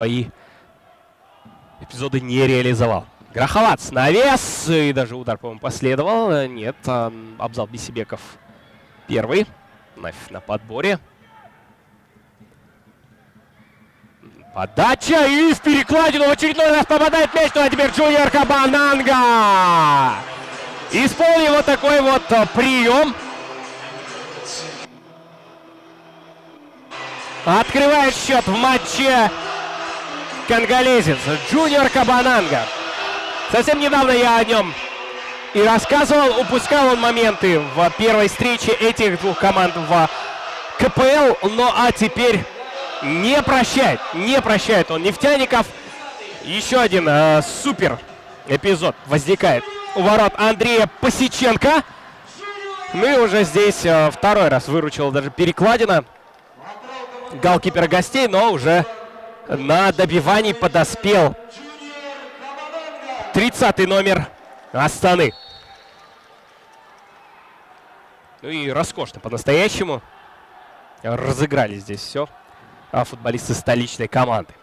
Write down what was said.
свои эпизоды не реализовал. Гроховац навес, и даже удар, по-моему, последовал. Нет, Абзал Бисибеков первый. Вновь на подборе. Подача и в перекладину в очередной раз попадает мяч. Ну а теперь Джуниор Кабананга. Исполнил вот такой вот а, прием. Открывает счет в матче конголезец Джуниор Кабананга. Совсем недавно я о нем и рассказывал. Упускал он моменты в первой встрече этих двух команд в КПЛ. Ну а теперь не прощает. Не прощает он нефтяников. Еще один э, супер эпизод возникает у ворот Андрея Посиченко. Ну и уже здесь э, второй раз выручил даже перекладина голкипера гостей, но уже на добивании подоспел 30 номер Астаны. Ну и роскошно по-настоящему разыграли здесь все футболисты столичной команды.